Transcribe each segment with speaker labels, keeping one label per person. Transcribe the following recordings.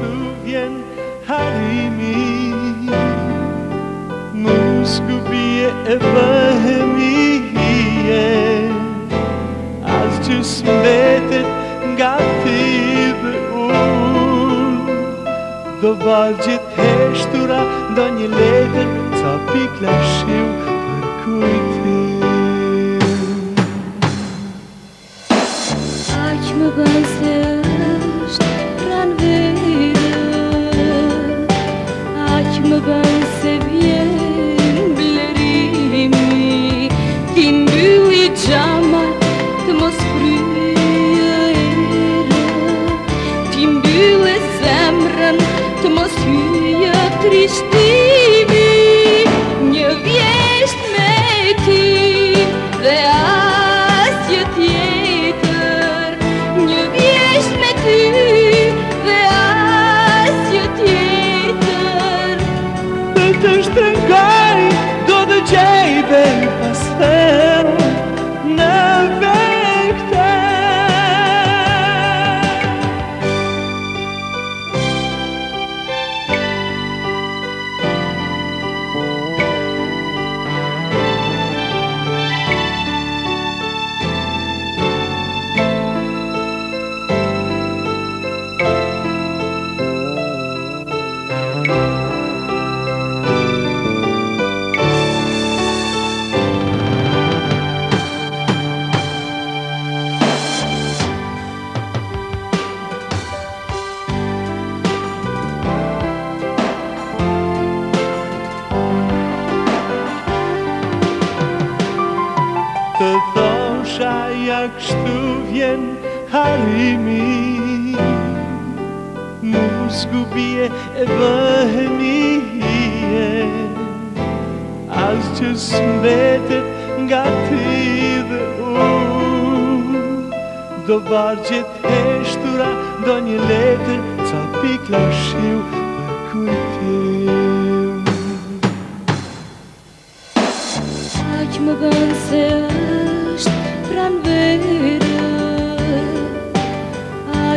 Speaker 1: ku vjen harimi Nus ku bie e vëhemi hije As që smetet nga ti dhe un Do varë gjithë heshtura Do një letër ca pikla shiu Për kuj
Speaker 2: Bamran, të mos huje tristi
Speaker 1: dusha ja kështu vjen harimi Musku bie e vëhemi hije As që smbetet nga ti dhe u Do bargjet e shtura do një letër Ca pikla shiu për kujtim
Speaker 2: Sa që më bënë se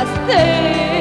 Speaker 2: ¡Gracias!